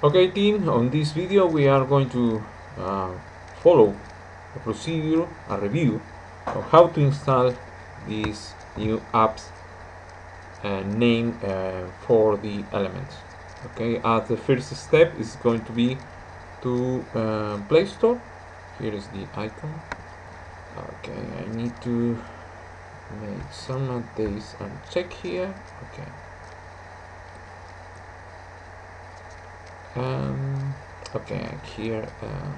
Okay team, on this video we are going to uh, follow a procedure, a review of how to install these new apps uh, name uh, 4D elements. Okay, as the first step is going to be to uh, Play Store. Here is the icon. Okay, I need to make some updates and check here. Okay. Um, okay here um,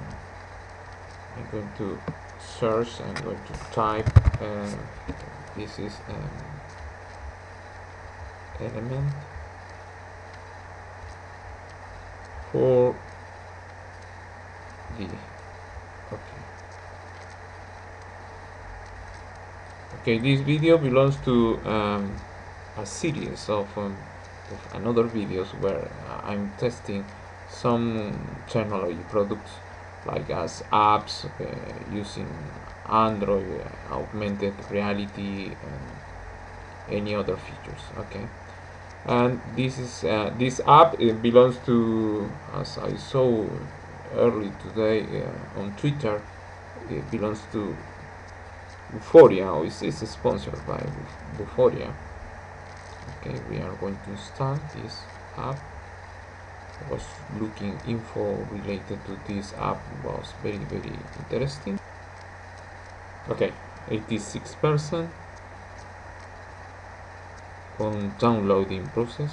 I'm going to search I'm going to type uh, this is um, element for the okay. Okay this video belongs to um, a series of, um, of another videos where uh, I'm testing some technology products like as apps uh, using Android, uh, augmented reality, and any other features. Okay, and this is uh, this app it belongs to, as I saw early today uh, on Twitter, it belongs to Vuforia. Or it's, sponsored by Vuforia. Okay, we are going to install this app was looking info related to this app was very very interesting. Okay 86 percent on downloading process.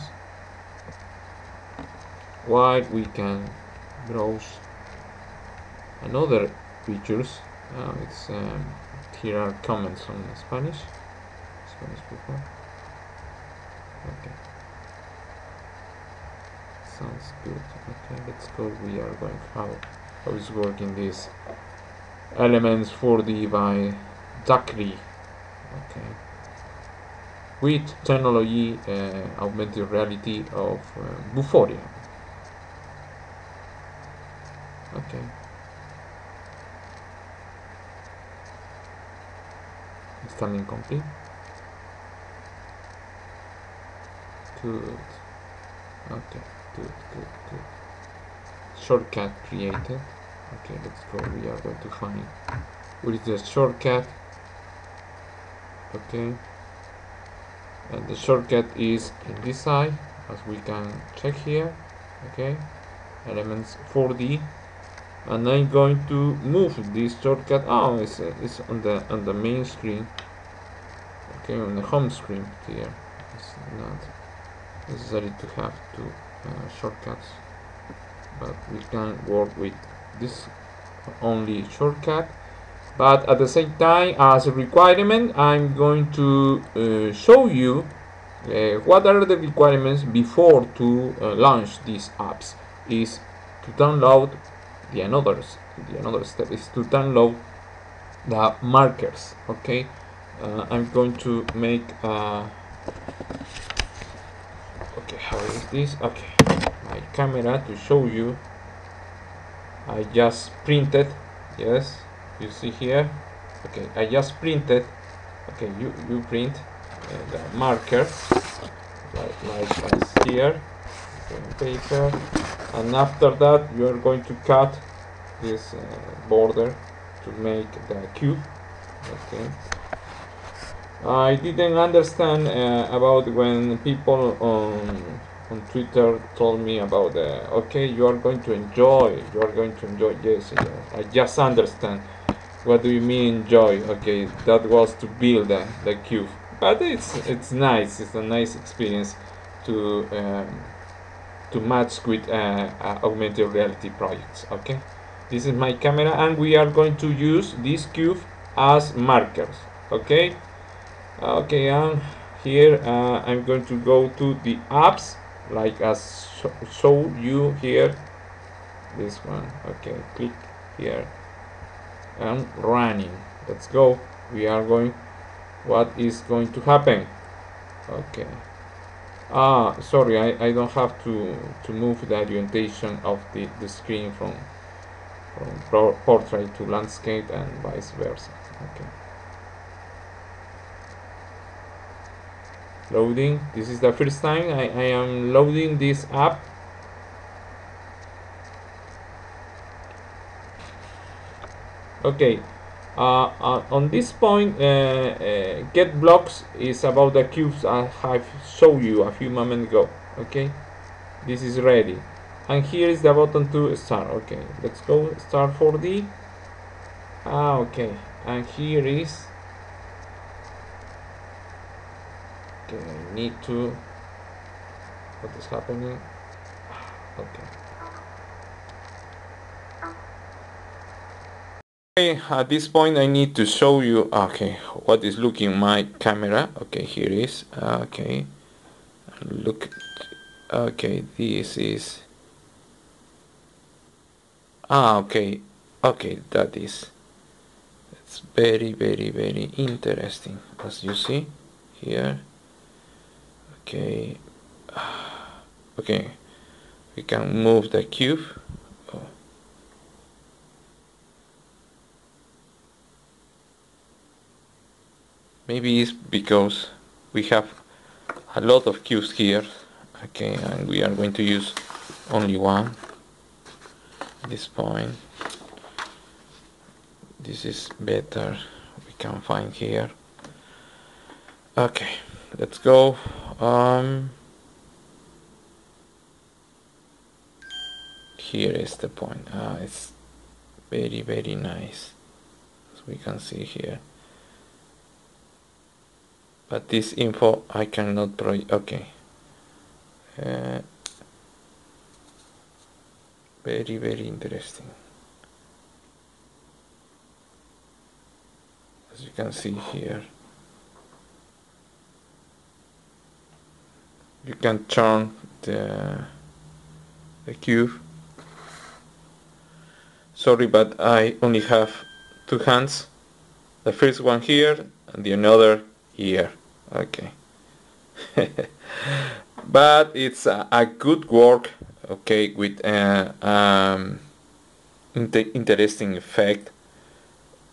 While we can browse another features uh, it's um, here are comments on Spanish. Spanish before okay sounds good. Okay let's go. We are going how how is working this elements 4D by DAQRI. Okay. With technology uh, augmented reality of uh, Vuforia okay. Installing complete. Good. Okay good good good. Shortcut created. Okay let's go we are going to find what is the shortcut? Okay. And the shortcut is in this side as we can check here. Okay. Elements 4d and I'm going to move this shortcut. Oh it's, it's on the on the main screen. Okay on the home screen here. It's not necessary to have two uh, shortcuts. But we can work with this only shortcut. But at the same time as a requirement I'm going to uh, show you uh, what are the requirements before to uh, launch these apps is to download the another the another step is to download the markers okay? Uh, I'm going to make how is this? Okay. My camera to show you. I just printed. Yes. You see here? Okay. I just printed. Okay. You you print uh, the marker. Like, like here. Paper. And after that you are going to cut this uh, border to make the cube. Okay I didn't understand uh, about when people on on Twitter told me about the okay you are going to enjoy you are going to enjoy yes, I just understand. What do you mean enjoy? Okay that was to build the, the cube. But it's it's nice it's a nice experience to um, to match with uh, uh, augmented reality projects okay? This is my camera and we are going to use this cube as markers okay okay um here uh, I'm going to go to the apps like as show you here. This one okay click here. And running. Let's go. We are going what is going to happen? Okay. Ah sorry I, I don't have to to move the orientation of the, the screen from from portrait to landscape and vice versa. Okay loading. This is the first time I, I am loading this app. Okay. Uh, uh, on this point uh, uh get blocks is about the cubes I have showed you a few moments ago. Okay? This is ready. And here is the button to start. Okay. Let's go start 4d ah okay. And here is okay I need to what is happening. Okay. Okay at this point I need to show you okay what is looking my camera. Okay here is okay. Look okay this is ah okay okay that is. It's very very very interesting as you see here okay. Okay. We can move the cube. Oh. maybe it's because we have a lot of cubes here. Okay and we are going to use only one at this point. This is better we can find here. Okay let's go um, here is the point. Ah, it's very very nice as we can see here. But this info I cannot pro okay. Uh, very very interesting. As you can see here you can turn the the cube. Sorry but I only have two hands. The first one here and the another here. Okay. But it's a, a, good work okay with uh, um, inter interesting effect.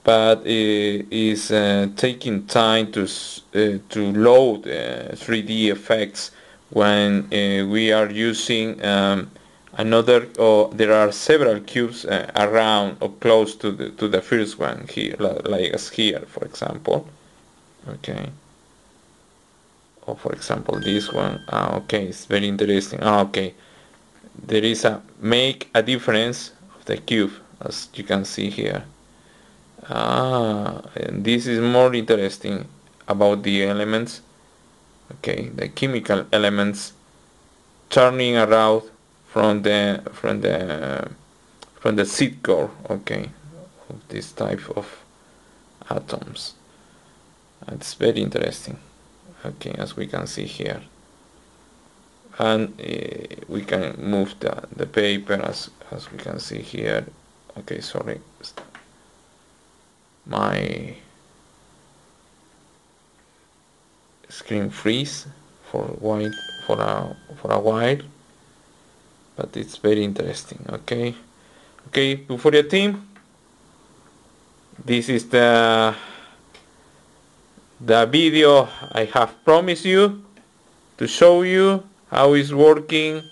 But it is uh, taking time to uh, to load 3D uh, effects when uh, we are using um, another or there are several cubes uh, around or close to the to the first one here like as here for example. Okay. Or for example this one. Ah, okay it's very interesting. Ah, okay. There is a make a difference of the cube as you can see here. Ah and this is more interesting about the elements okay the chemical elements turning around from the from the from the seed core okay of this type of atoms. It's very interesting okay as we can see here. And uh, we can move the, the paper as, as we can see here. Okay sorry. My screen freeze for white for a for a while but it's very interesting okay? Okay before your team this is the the video I have promised you to show you how is working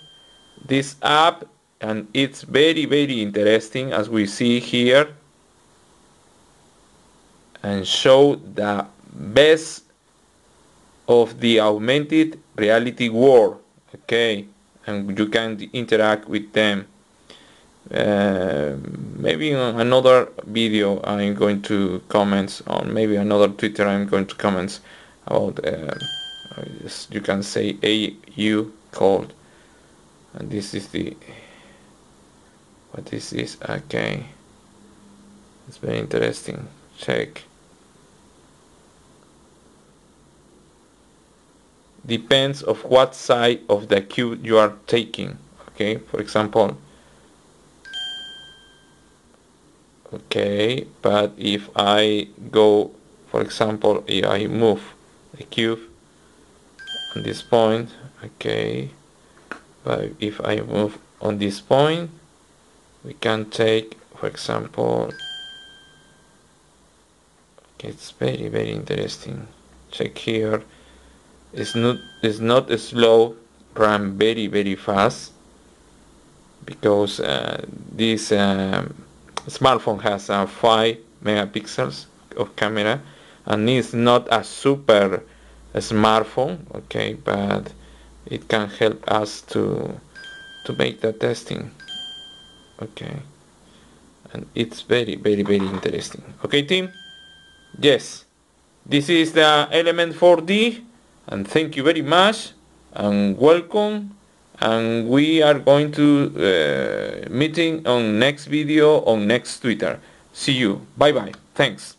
this app and it's very very interesting as we see here and show the best of the augmented reality world okay? And you can interact with them. Uh, maybe another video I'm going to comment on maybe another Twitter I'm going to comment about uh, you can say AU called. And this is the what is this? Okay. It's very interesting. Check depends of what side of the cube you are taking okay? For example okay but if I go for example if I move the cube on this point okay but if I move on this point we can take for example okay, it's very very interesting. Check here it's not it's not a slow run very very fast because uh, this um, smartphone has a 5 megapixels of camera and it's not a super smartphone okay but it can help us to to make the testing okay. And it's very very very interesting. Okay team? Yes. This is the element 4d and thank you very much and welcome and we are going to uh, meeting on next video on next twitter. See you. Bye bye thanks